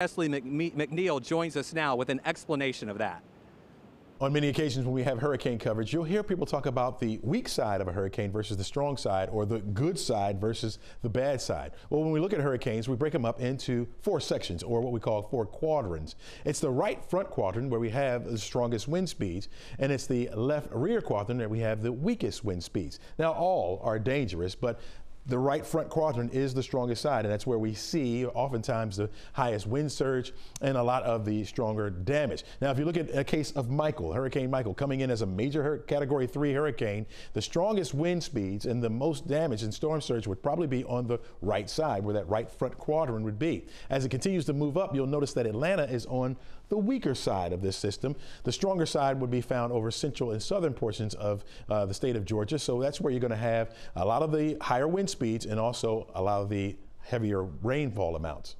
Chesley McNeil joins us now with an explanation of that. On many occasions when we have hurricane coverage, you'll hear people talk about the weak side of a hurricane versus the strong side or the good side versus the bad side. Well, when we look at hurricanes, we break them up into four sections or what we call four quadrants. It's the right front quadrant where we have the strongest wind speeds, and it's the left rear quadrant where we have the weakest wind speeds. Now, all are dangerous, but the right front quadrant is the strongest side, and that's where we see oftentimes the highest wind surge and a lot of the stronger damage. Now, if you look at a case of Michael, Hurricane Michael, coming in as a major category three hurricane, the strongest wind speeds and the most damage and storm surge would probably be on the right side, where that right front quadrant would be. As it continues to move up, you'll notice that Atlanta is on the weaker side of this system. The stronger side would be found over central and southern portions of uh, the state of Georgia. So that's where you're going to have a lot of the higher wind speeds and also allow the heavier rainfall amounts.